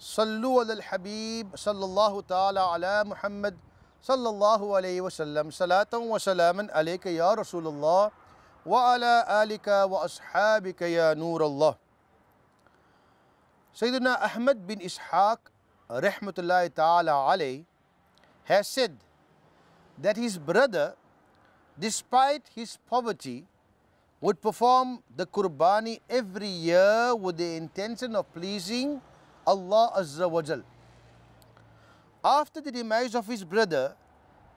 सल्लु अल हबीब सल्लल्लाहु ताला अला मुहम्मद सल्लल्लाहु अलैहि वसल्लम सलातम व सलामन अलैक या रसूलुल्लाह व अला आलिका व अस्हाबिक या नूर अल्लाह सैदना अहमद बिन इसहाक रहमतुल्लाह ताला अलैह has said that his brother despite his poverty would perform the qurbani every year with the intention of pleasing Allah Azza wa Jal. After the demise of his brother,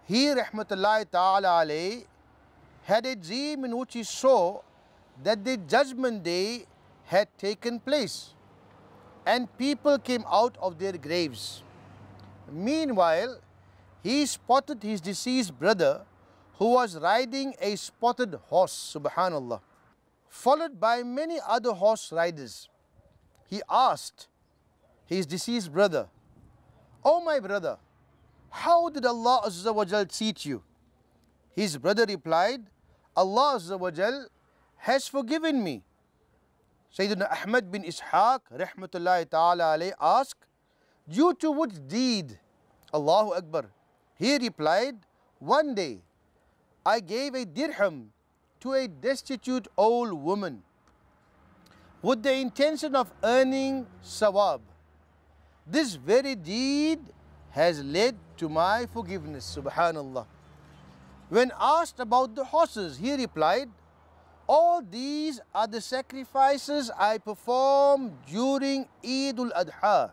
he rahmatullahi ta'ala alayh had a dream in which he saw that the judgment day had taken place and people came out of their graves. Meanwhile, he spotted his deceased brother who was riding a spotted horse, subhanallah, followed by many other horse riders. He asked his deceased brother, Oh my brother, how did Allah Azza wa treat you? His brother replied, Allah Azza wa has forgiven me. Sayyidina Ahmad bin Ishaq rahmatullahi ta'ala asked, Due to which deed? Allahu Akbar. He replied, One day I gave a dirham to a destitute old woman with the intention of earning sawab. This very deed has led to my forgiveness, subhanallah. When asked about the horses, he replied, All these are the sacrifices I perform during Eid al-Adha.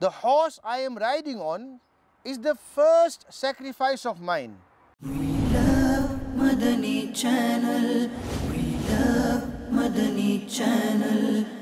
The horse I am riding on is the first sacrifice of mine. We love Madani Channel. We love Madani Channel.